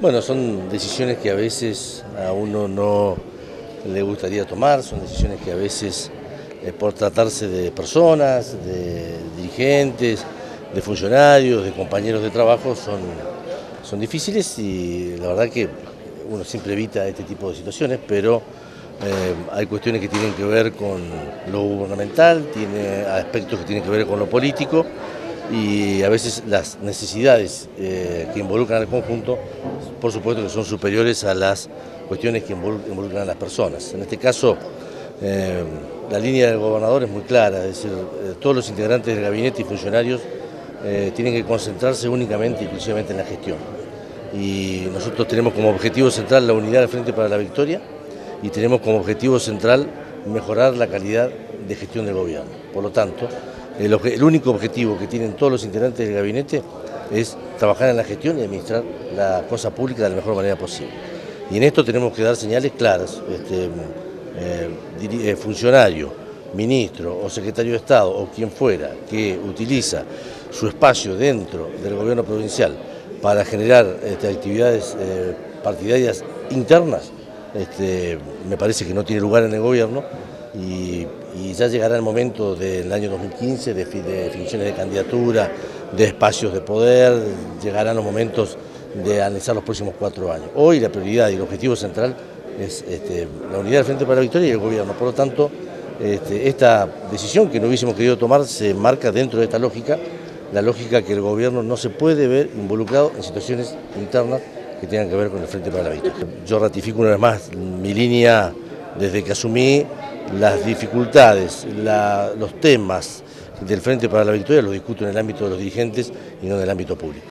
Bueno, son decisiones que a veces a uno no le gustaría tomar, son decisiones que a veces eh, por tratarse de personas, de dirigentes, de funcionarios, de compañeros de trabajo, son, son difíciles y la verdad que uno siempre evita este tipo de situaciones, pero eh, hay cuestiones que tienen que ver con lo gubernamental, tiene aspectos que tienen que ver con lo político y a veces las necesidades eh, que involucran al conjunto, por supuesto que son superiores a las cuestiones que involucran a las personas. En este caso, eh, la línea del gobernador es muy clara, es decir, eh, todos los integrantes del gabinete y funcionarios tienen que concentrarse únicamente y exclusivamente en la gestión. Y nosotros tenemos como objetivo central la unidad del Frente para la Victoria y tenemos como objetivo central mejorar la calidad de gestión del gobierno. Por lo tanto, el, único objetivo que tienen todos los integrantes del gabinete es trabajar en la gestión y administrar la cosa pública de la mejor manera posible. Y en esto tenemos que dar señales claras. Este, eh, eh, funcionario, ministro o secretario de Estado o quien fuera que utiliza su espacio dentro del gobierno provincial para generar este, actividades eh, partidarias internas, este, me parece que no tiene lugar en el gobierno y, ya llegará el momento del año 2015 de, definiciones de candidatura, de espacios de poder, llegarán los momentos de analizar los próximos cuatro años. Hoy la prioridad y el objetivo central es este, la unidad del Frente para la Victoria y el gobierno. Por lo tanto, este, esta decisión que no hubiésemos querido tomar se marca dentro de esta lógica, la lógica que el gobierno no se puede ver involucrado en situaciones internas que tengan que ver con el Frente para la Victoria. Yo ratifico una vez más mi línea desde que asumí las dificultades, los temas del Frente para la Victoria los discuto en el ámbito de los dirigentes y no en el ámbito público.